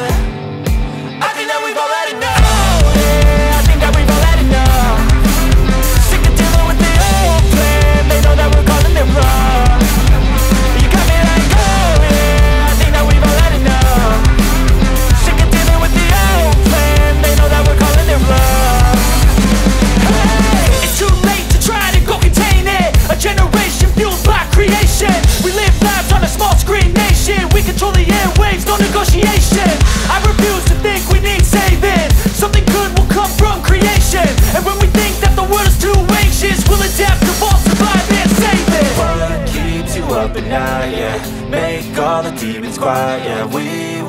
love